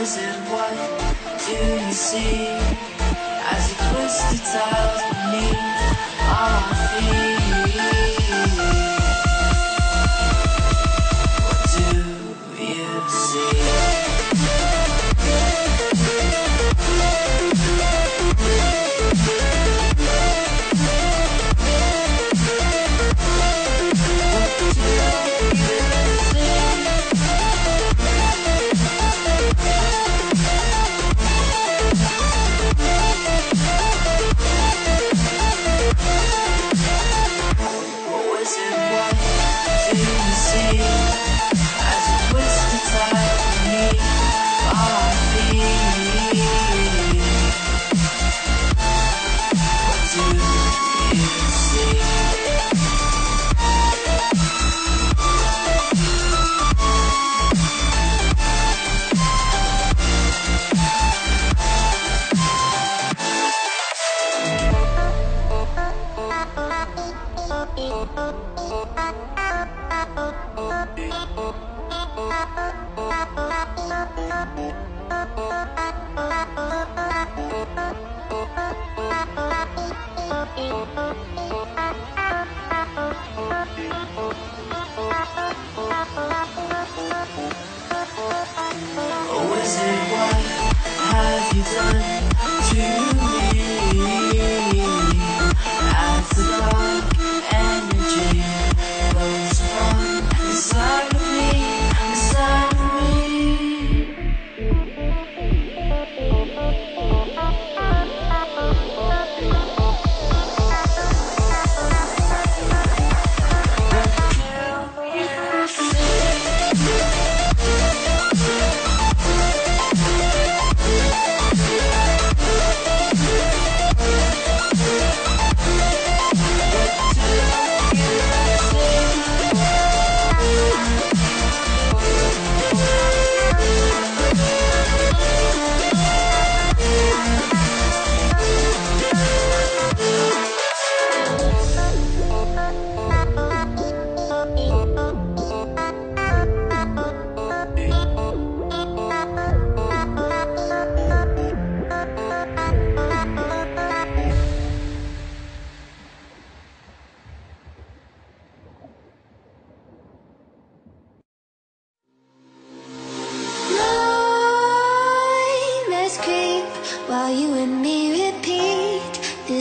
wizard, what do you see as you twist the tiles beneath our feet? Oh,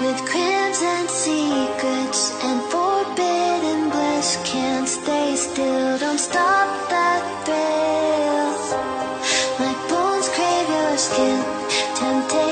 With crimson secrets and forbidden bliss Can't stay still, don't stop that thrill. My bones crave your skin, temptation